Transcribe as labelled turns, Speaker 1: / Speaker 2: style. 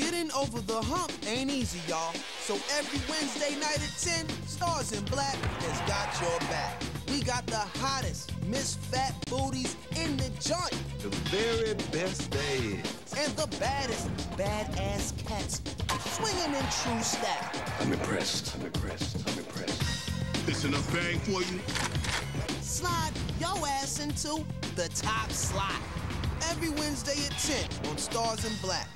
Speaker 1: Getting over the hump ain't easy, y'all. So every Wednesday night at 10, Starz in Black has got your back. We got the hottest Miss Fat Booties in the joint.
Speaker 2: The very best days.
Speaker 1: And the baddest badass cats swinging in true style.
Speaker 3: I'm impressed. I'm impressed. I'm impressed.
Speaker 4: This enough bang for you?
Speaker 1: Slide your ass into the top slot. Every Wednesday at 10 on Starz in Black.